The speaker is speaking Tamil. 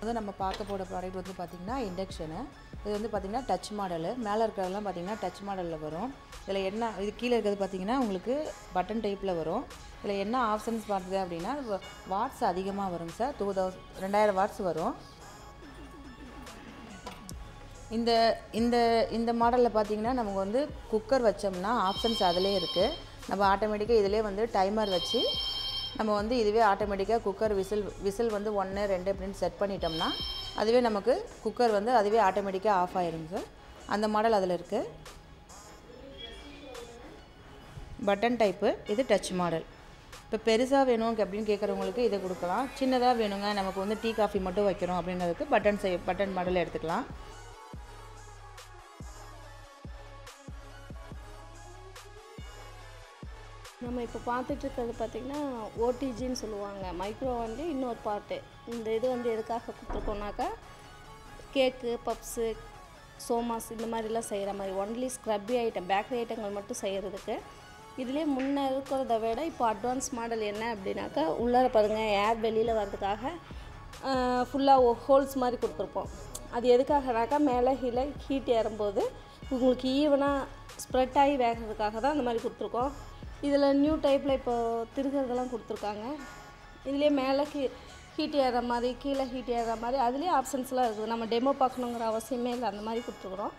வந்து நம்ம பார்க்க போகிற ப்ராடக்ட் வந்து பார்த்திங்கன்னா இண்டக்ஷனு இது வந்து பார்த்திங்கன்னா டச் மாடலு மேலே இருக்கிறதெல்லாம் பார்த்திங்கன்னா டச் மாடலில் வரும். இதில் என்ன இது கீழே இருக்கிறது பார்த்திங்கன்னா உங்களுக்கு பட்டன் டைப்பில் வரும். இதில் என்ன ஆப்ஷன்ஸ் பார்த்தது அப்படின்னா வாட்ஸ் அதிகமாக வருங்க சார் டூ தௌசண்ட் ரெண்டாயிரம் வாட்ஸ் வரும். இந்த இந்த இந்த மாடலில் பார்த்தீங்கன்னா நமக்கு வந்து குக்கர் வச்சோம்னா ஆப்ஷன்ஸ் அதிலே இருக்குது நம்ம ஆட்டோமேட்டிக்காக இதிலே வந்து டைமர் வச்சு நம்ம வந்து இதுவே ஆட்டோமேட்டிக்காக குக்கர் விசில் விசில் வந்து ஒன்று ரெண்டு அப்படின்னு செட் பண்ணிட்டோம்னா அதுவே நமக்கு குக்கர் வந்து அதுவே ஆட்டோமேட்டிக்காக ஆஃப் ஆயிருங்க சார் அந்த மாடல் அதில் இருக்குது பட்டன் டைப்பு இது டச் மாடல் இப்போ பெருசாக வேணும் அப்படின்னு கேட்குறவங்களுக்கு இதை கொடுக்கலாம். சின்னதாக வேணுங்க நமக்கு வந்து டீ காஃபி மட்டும் வைக்கிறோம் அப்படின்றதுக்கு பட்டன் செய் பட்டன் மாடல் எடுத்துக்கலாம். நம்ம இப்போ பார்த்துட்ருக்கிறது பார்த்திங்கன்னா ஓடிஜின்னு சொல்லுவாங்க. மைக்ரோ வந்து இன்னொரு பார்ட்டு இந்த இது வந்து எதுக்காக கொடுத்துருக்கோம்னாக்கா கேக்கு பப்ஸு சோமாஸ் இந்த மாதிரிலாம் செய்கிற மாதிரி. ஒன்லி ஸ்க்ரப்பி ஐட்டம் பேக்கரி ஐட்டங்கள் மட்டும் செய்கிறதுக்கு. இதுலேயே முன்னே இருக்கிறத விட இப்போ அட்வான்ஸ் மாடல் என்ன அப்படின்னாக்கா உள்ளார பாருங்கள் ஏர் வெளியில் வர்றதுக்காக ஃபுல்லாக ஹோல்ஸ் மாதிரி கொடுத்துருப்போம். அது எதுக்காகனாக்கா மேலே கீழே ஹீட் ஏறும்போது உங்களுக்கு ஈவனாக ஸ்ப்ரெட் ஆகி வேகிறதுக்காக தான் அந்த மாதிரி கொடுத்துருக்கோம். இதில் நியூ டைப்பில் இப்போ திருகிறதெல்லாம் கொடுத்துருக்காங்க. இதுலேயே மேலே கீ ஹீட் ஏறுற மாதிரி கீழே ஹீட் ஏறுற மாதிரி அதுலேயே ஆப்ஷன்ஸ்லாம் இருக்குது. நம்ம டெமோ பார்க்கணுங்கிற அவசியமே இல்லை. அந்த மாதிரி கொடுத்துருக்குறோம்.